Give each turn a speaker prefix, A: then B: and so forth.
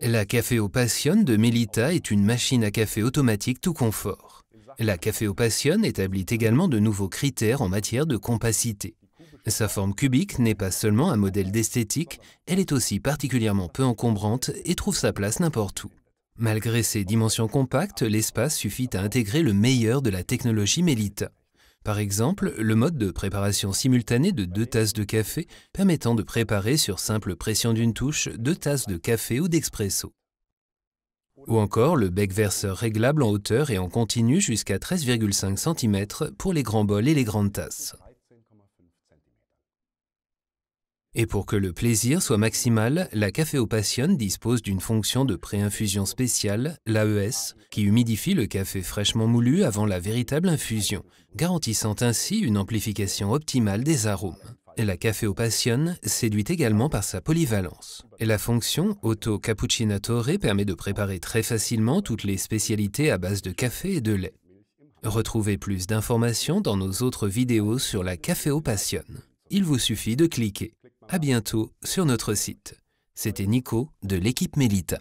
A: La Caféo Passion de Melita est une machine à café automatique tout confort. La Caféo Passion établit également de nouveaux critères en matière de compacité. Sa forme cubique n'est pas seulement un modèle d'esthétique, elle est aussi particulièrement peu encombrante et trouve sa place n'importe où. Malgré ses dimensions compactes, l'espace suffit à intégrer le meilleur de la technologie Melita. Par exemple, le mode de préparation simultanée de deux tasses de café permettant de préparer sur simple pression d'une touche deux tasses de café ou d'expresso. Ou encore le bec verseur réglable en hauteur et en continu jusqu'à 13,5 cm pour les grands bols et les grandes tasses. Et pour que le plaisir soit maximal, la Caféo Passion dispose d'une fonction de préinfusion spéciale, l'AES, qui humidifie le café fraîchement moulu avant la véritable infusion, garantissant ainsi une amplification optimale des arômes. La Caféo Passion séduit également par sa polyvalence. La fonction Auto Cappuccinatore permet de préparer très facilement toutes les spécialités à base de café et de lait. Retrouvez plus d'informations dans nos autres vidéos sur la Caféo Passion. Il vous suffit de cliquer. À bientôt sur notre site. C'était Nico de l'équipe Melita.